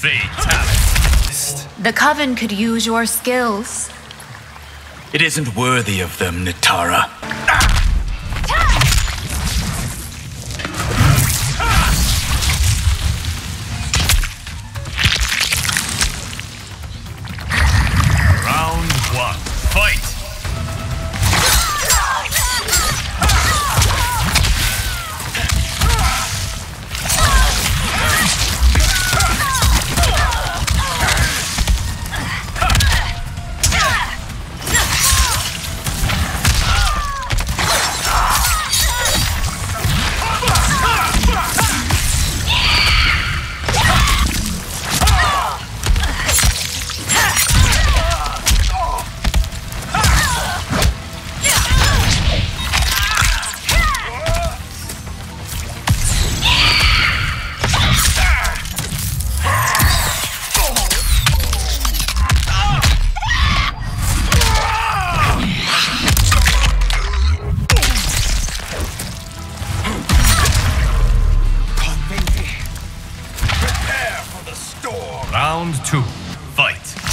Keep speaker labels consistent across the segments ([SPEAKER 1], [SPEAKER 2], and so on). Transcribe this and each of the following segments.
[SPEAKER 1] Fatalist.
[SPEAKER 2] The Coven could use your skills.
[SPEAKER 1] It isn't worthy of them, Nitara. Round two. Fight.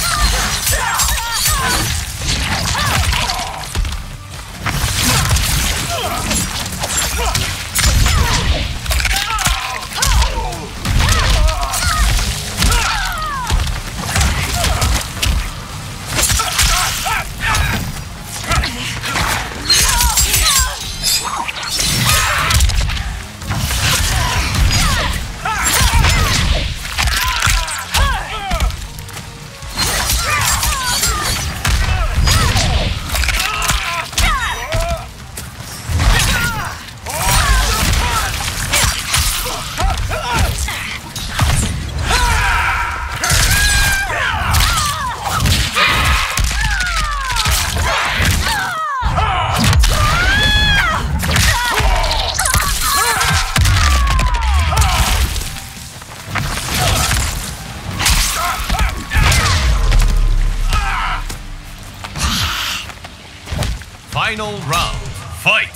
[SPEAKER 1] Final round. Fight!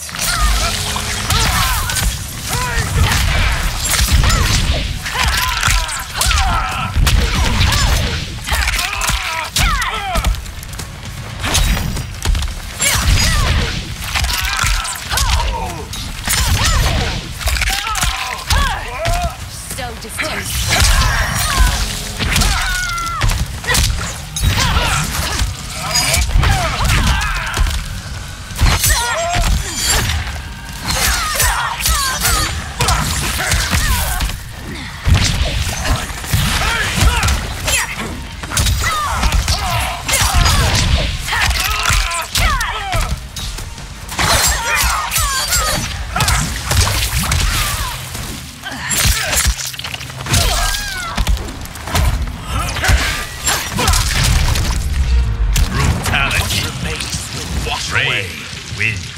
[SPEAKER 1] distasteful. win.